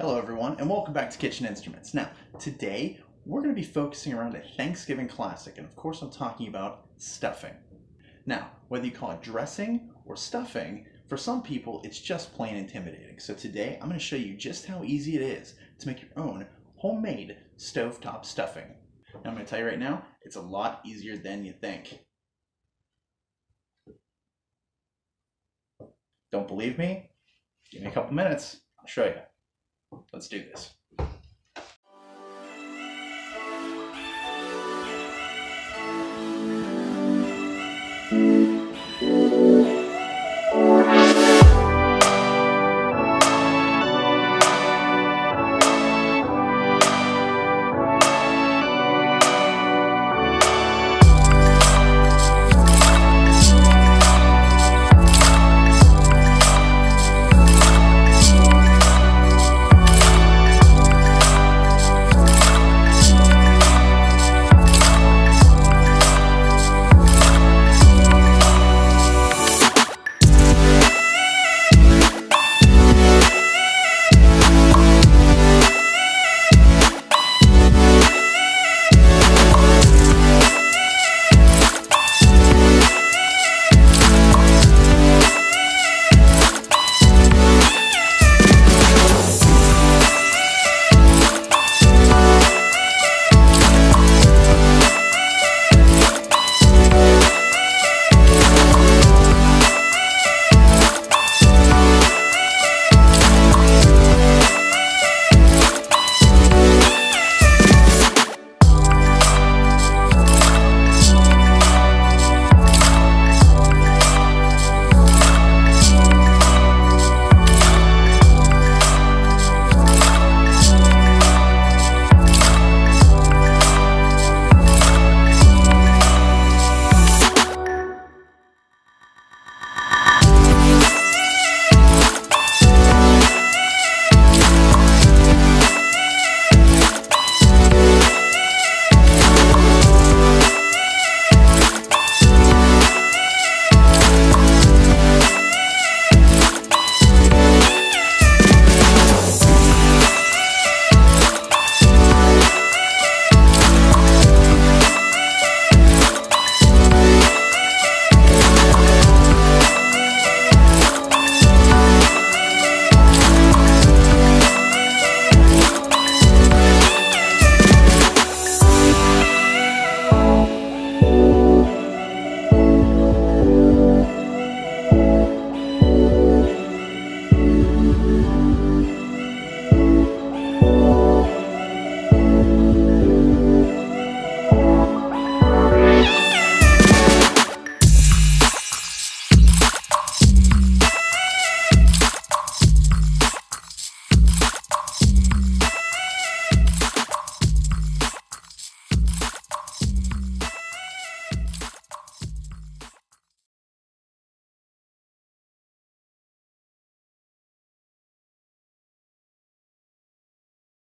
Hello everyone and welcome back to Kitchen Instruments. Now, today we're going to be focusing around a Thanksgiving classic and of course I'm talking about stuffing. Now, whether you call it dressing or stuffing, for some people it's just plain intimidating. So today I'm going to show you just how easy it is to make your own homemade stovetop stuffing. Now, I'm going to tell you right now, it's a lot easier than you think. Don't believe me? Give me a couple minutes, I'll show you. Let's do this.